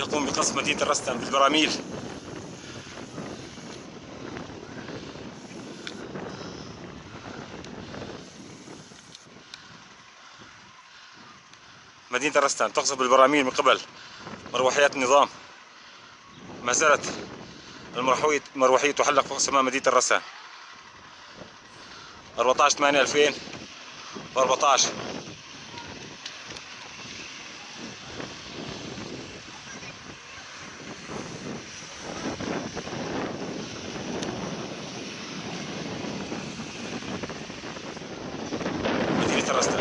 يقوم بقصف مدينة الرستم بالبراميل. مدينة الرستان تقصف بالبراميل من قبل مروحيات النظام. ما زالت المروحية مروحية تحلق فوق سماء مدينة الرستان 14 8 2014 terrestre.